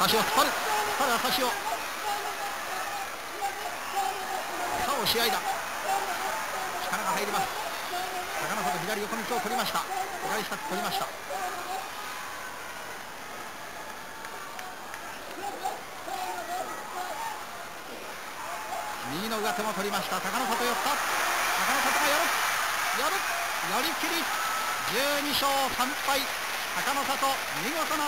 足を引っ張る。ただ足をさあ押し合だ力が入ります高野里左横道を取りました左下取りました右の上手も取りました高野里寄った高野里がやる。やる。寄り切り。12勝3敗。高野里見事な